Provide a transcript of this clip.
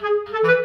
Ha ha ha!